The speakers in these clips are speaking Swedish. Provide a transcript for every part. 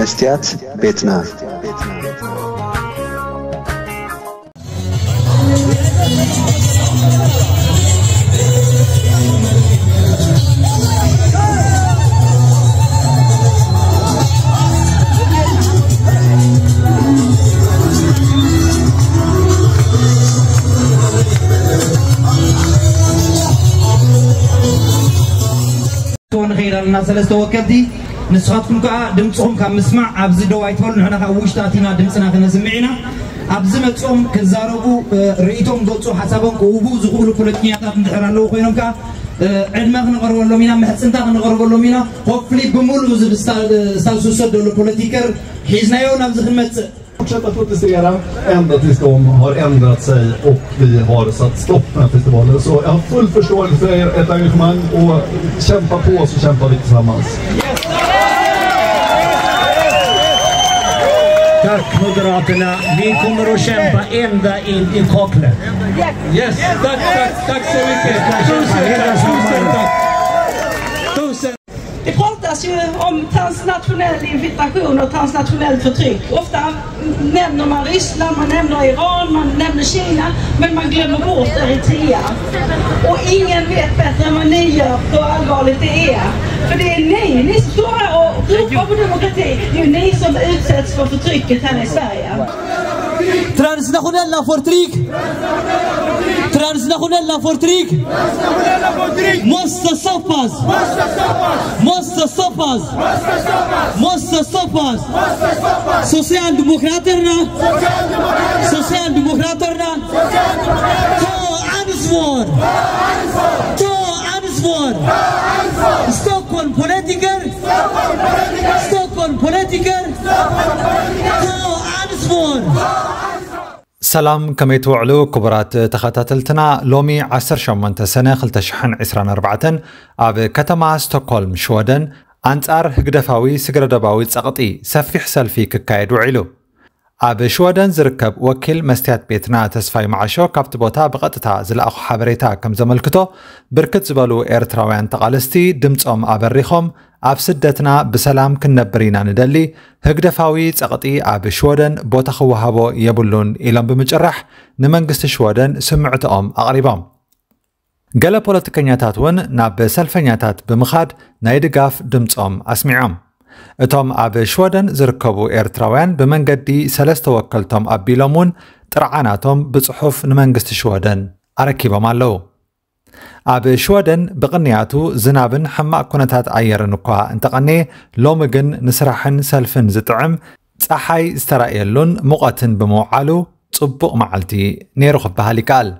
መስትያት ቤትና ንኸይድ ኣለና ሰለስተ ወከልቲ ንስኻትኩም ከዓ ድምፅኹም ካብ ምስማዕ ኣብዚ ደው ኣይትበሉ ንሕና ካብ ውሽጢ ኣቲና ድምፅና ክነስምዕ ኢና ኣብዚ መፅኦም ክዛረቡ ርእቶም ገልፁ ሓሳቦም ክውህቡ ዝኽእሉ ፖለቲከኛታት እንድሕር ኣለዉ ኮይኖም ከዓ ዕድመ ክነቐርበሎም ኢና ምሕፅንታ ክነቐርበሎም ኢና ሆፕሊ ብምሉእ እዚ ስታልስወሰድ ዘሎ ፖለቲከር ሒዝናዮ ናብዚ ክንመፅእ fortsätta protestera ända tills de har ändrat sig och vi har satt stopp med festivalen. Så jag har full förståelse för er, ert engagemang och kämpa på så kämpar vi tillsammans. Tack Moderaterna. Vi kommer att kämpa ända in i kaklet. Yes, tack, tack, tack så mycket. Tusen tack, tusen tack. Det pratas ju om transnationell infiltration och transnationellt förtryck. Ofta nämner man Ryssland, man nämner Iran, man nämner Kina, men man glömmer bort Eritrea. Och ingen vet bättre än vad ni gör hur allvarligt det är. För det är ni, ni som står här och ropar på demokrati, det är ju ni som utsätts för förtrycket här i Sverige. Transnationella förtryck! Transnationella förtryck! Transnacional Fortric. Mosta sopas. Mosta sopas. Mosta sopas. Social Democraterna, Social Democraterna, Ta ansvar. Ta ansvar. Stockholm politiker. Stockholm politiker. Ta ansvar. سلام كمي توعلو كبرات تخاتاتلتنا لومي عسر شمانت سنة خلت شحن عسران أربعة أب كتما ستوكولم شودن أنتار هقدفاوي سقردباوي تسقطي سفيح سلفي ككايد وعلو ኣብ ሽወደን ዝርከብ ወኪል መስትያት ቤትና ተስፋይ ማዓሾ ካብቲ ቦታ ብቐጥታ ዝለኣኹ ሓበሬታ ከም ዘመልክቶ ብርክት ዝበሉ ኤርትራውያን ተቓልስቲ ድምፆም ኣበሪኾም ኣብ ስደትና ብሰላም ክንነብር ኢና ንደሊ ህግደፋዊ ጸቕጢ ኣብ ሽወደን ቦታ ክወሃቦ የብሉን ኢሎም ብምጭራሕ ንመንግስቲ ሽወደን ስምዕትኦም ኣቕሪቦም። ገለ ፖለቲከኛታት እውን ናብ ሰልፈኛታት ብምኻድ ናይ ድጋፍ ድምፆም ኣስሚዖም እቶም ኣብ ሽወደን ዝርከቡ ኤርትራውያን ብመንገዲ ሰለስተ ወከልቶም ኣቢሎም እውን ጥርዓናቶም ብጽሑፍ ንመንግስቲ ሽወደን ኣረኪቦም ኣለዉ ኣብ ሽወደን ብቕንያቱ ዝናብን ሕማቕ ኩነታት ኣየርን እኳ እንተቐነየ ሎሚ ግን ንስራሕን ሰልፍን ዝጥዕም ፀሓይ ዝተራእየሉን ሙቐትን ብምውዓሉ ጽቡቕ መዓልቲ ነይሩ ክበሃል ይከኣል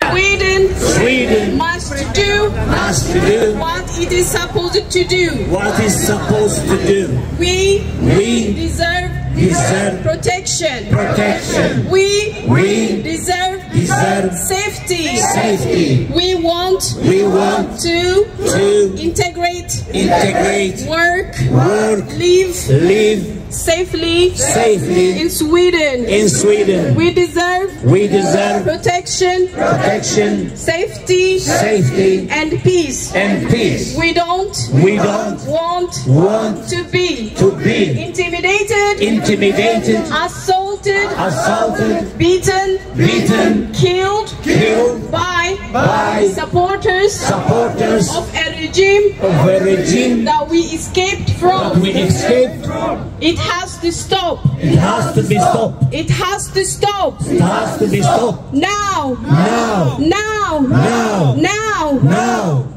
Sweden, Sweden must do must do what it is supposed to do. what is supposed to do. We, We deserve, deserve protection. protection. We, We deserve, deserve safety. safety. We want, We want to, to integrate, integrate, work, work, live live safely, safely in Sweden. in Sweden. we deserve We deserve protection, protection, safety, safety, and peace. and peace. We don't We don't want want to be to be intimidated, intimidated, assaulted, assaulted, beaten, beaten, killed, killed by, by supporters supporters of a regime of a regime that we escaped from. we escaped from. It has to stop. It has to be stopped. It has to stop. It has to be stopped Now. now, Now. now, Now. now.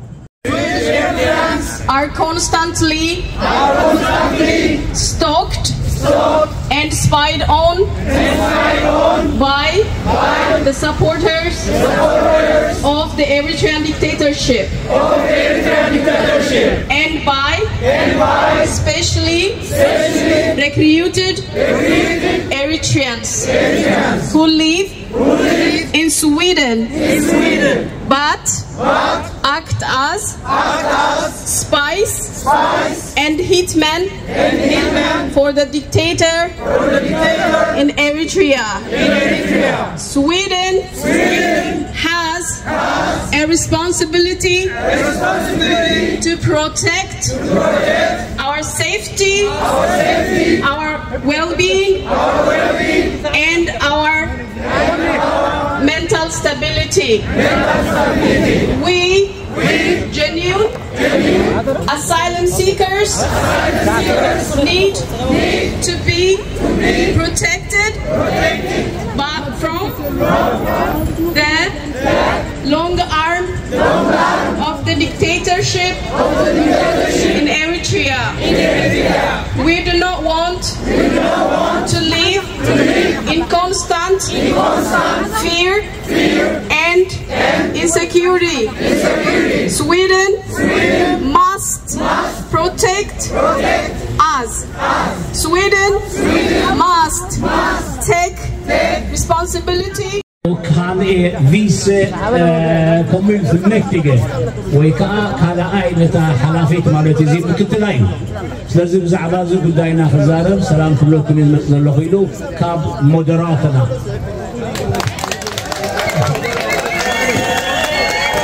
Are constantly, stalked, and spied on, and spied on by, by the, supporters the supporters of the Eritrean dictatorship, of the Eritrean dictatorship and by, and by specially, specially recruited, recruited Eritreans, Eritreans who live in Sweden, in Sweden. But, but act as, act as spies, spies and hitmen, and for, the dictator, for the dictator in Eritrea. In Eritrea. Sweden, Sweden has, has a, responsibility a responsibility, to, protect, to protect our safety, our, safety, our well-being, well and our mental stability. Mental stability. We, we genuine, genuine asylum seekers, asylum seekers need, need to be, to be protected, protected but from, from the long arm, long arm of the dictatorship, of the dictatorship in, Eritrea. in Eritrea. We do not want, do not want to constant, constant fear, fear, and, and insecurity. insecurity. Sweden, Sweden must, must protect, protect us. us. Sweden, Sweden must, must take, take responsibility. Och han är vice eh, kommunfullmäktige ወይ ከዓ ካልኣይ ነታ ሓላፊት ማለት እዩ ምክትል እዩ ስለዚ ብዛዕባ እዚ ጉዳይና ክዛረብ ሰላም ክብለኩም እዩ ዝመፅ ዘለኹ ኢሉ ካብ ሞደራተና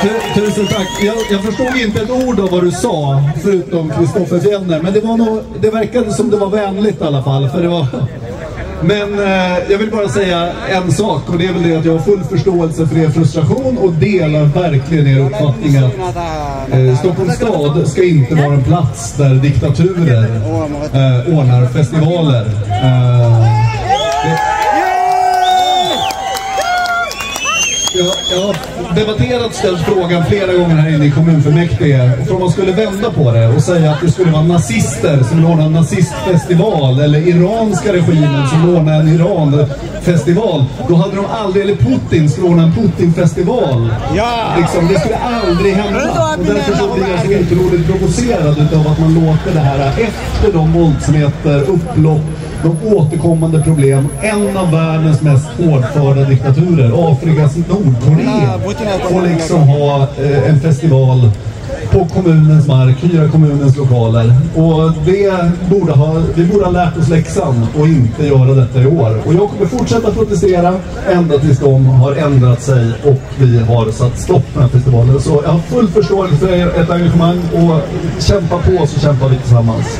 Tu- Tusen tack. Jag, jag förstod inte ett ord av vad du sa, förutom Kristoffer Fjellner. Men det, var nog, det verkade som det var vänligt i alla fall. För det var... men eh, jag vill bara säga en sak och det är väl det att jag har full förståelse för er frustration och delar verkligen er uppfattning att eh, Stockholms stad ska inte vara en plats där diktaturer eh, ordnar festivaler. Eh, det, Jag, jag har debatterat ställt frågan flera gånger här inne i kommunfullmäktige. För om man skulle vända på det och säga att det skulle vara nazister som vill ordna en nazistfestival eller iranska regimen som vill ordna en Iranfestival. Då hade de aldrig, eller Putin skulle ordna en Putinfestival. Ja! Liksom, det skulle aldrig hända. Och därför så blir jag så otroligt provocerad utav att man låter det här efter de våldsamheter, upplopp, de återkommande problem. En av världens mest hårdförda diktaturer, Afrikas Nordkorea, får liksom ha eh, en festival på kommunens mark, hyra kommunens lokaler. Och det borde ha, vi borde ha lärt oss läxan och inte göra detta i år. Och jag kommer fortsätta protestera ända tills de har ändrat sig och vi har satt stopp med festivalen. Så jag har full förståelse för er, ett engagemang och kämpa på så kämpar vi tillsammans.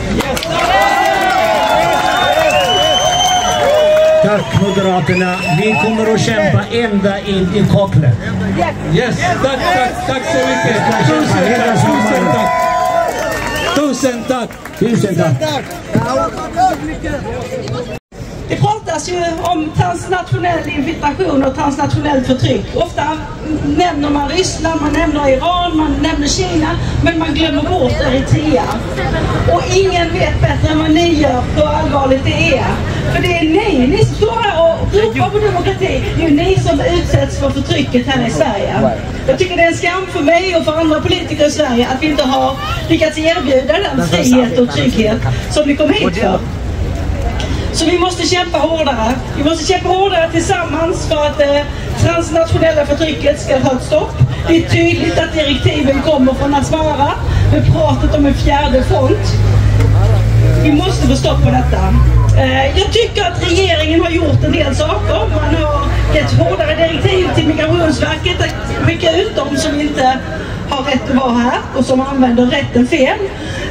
Tack Moderaterna. Vi kommer att kämpa ända in i kaklet. Yes, tack, tack, tack så mycket. Tusen tack, tusen tack. Tusen tack. Tusen tack. Det pratas ju om transnationell infiltration och transnationellt förtryck. Ofta nämner man Ryssland, man nämner Iran, man nämner Kina, men man glömmer bort Eritrea. Och ingen vet bättre än vad ni gör hur allvarligt det är. För det är ni, ni som står här och ropar på demokrati, det är ju ni som utsätts för förtrycket här i Sverige. Jag tycker det är en skam för mig och för andra politiker i Sverige att vi inte har lyckats erbjuda den frihet och trygghet som ni kom hit för. Så vi måste kämpa hårdare. Vi måste kämpa hårdare tillsammans för att det transnationella förtrycket ska ha ett stopp. Det är tydligt att direktiven kommer från Asmara med pratet om en fjärde front. Vi måste få stopp på detta. Eh, jag tycker att regeringen har gjort en del saker. Man har gett hårdare direktiv till Migrationsverket att skicka ut de som inte har rätt att vara här och som använder rätten fel.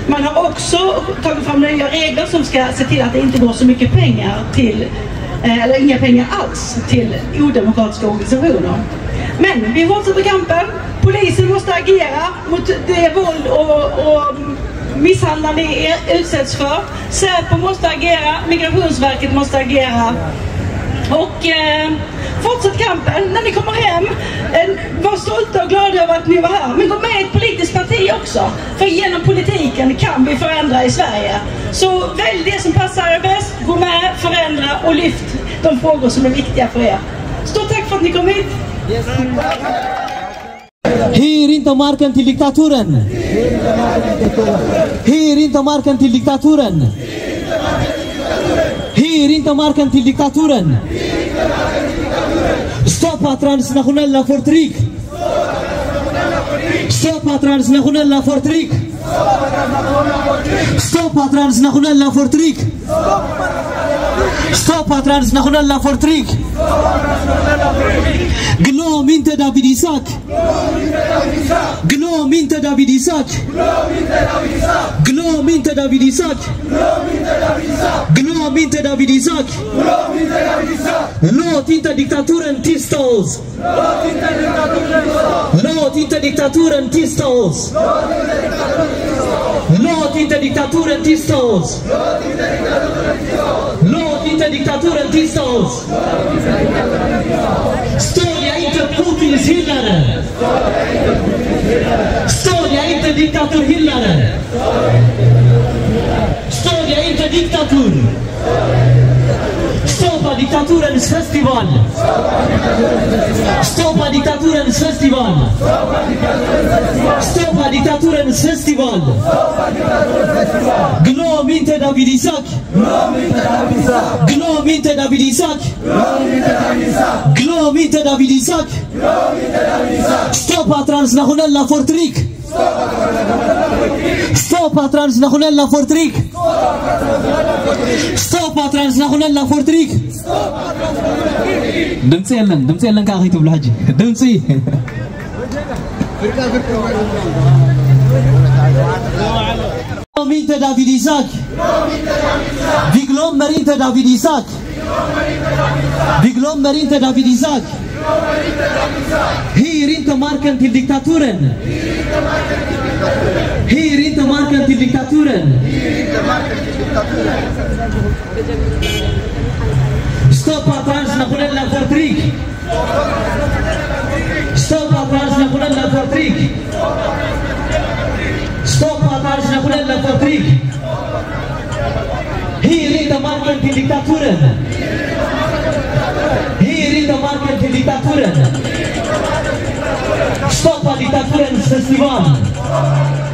Man har också tagit fram nya regler som ska se till att det inte går så mycket pengar till eh, eller inga pengar alls till odemokratiska organisationer. Men vi fortsätter kampen. Polisen måste agera mot det våld och, och misshandlar er utsätts för. Säpo måste agera, Migrationsverket måste agera. Och eh, fortsätt kampen när ni kommer hem. Eh, var stolta och glada över att ni var här. Men gå med i ett politiskt parti också. För genom politiken kan vi förändra i Sverige. Så välj det som passar er bäst. Gå med, förändra och lyft de frågor som är viktiga för er. Stort tack för att ni kom hit. Yes, هير انت ماركن تي ديكتاتورن انت ماركن تي ديكتاتورن انت ديكتاتورن ستوب اترانس نخونا لا فورتريك ستوب اترانس نخونا لا فورتريك Stop atrans nacional la Fortric. Stop atrans nacional la Fortric. Glo minte David Isaac. Glo minte David Isaac. Glo minte David Isaac. Glo minte David Isaac. Lo tinte dictatură în Tistos. Låt inte diktaturen stå! oss! Låt inte diktaturen tysta oss! Låt inte diktaturen tysta oss! Låt inte diktaturen tysta oss! Stödja inte Putins hyllare! Stödja inte diktaturhyllare! Stödja inte diktatur! Stopa diktaturens festival! Stopa diktaturens festival! Stopa diktaturens festival! Gno minte David Isaac! Gno minte David Isaac! Gno minte David Isaac! Stopa transnationella fortrik! Stopa transnațională Fortric! Stopa transnațională Fortric! دمسي يلن دمسي يلن كاغيتو بالحجي دمسي مين تدافيد إساك ديغلوم مرين تدافيد إساك ديغلوم مرين تدافيد إساك Hier in te maken till diktaturen. Hier in te maken till diktaturen. Stoppa transnationella förtryck. Stoppa transnationella förtryck. Stoppa transnationella förtryck. Hier in te maken till diktaturen. Hier in te maken till diktaturen. Stop a dictatura nos festivais!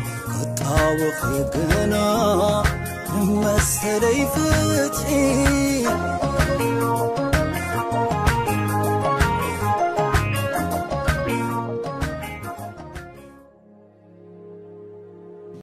ክጣውኺ ግና መሰለይ ፍትሒ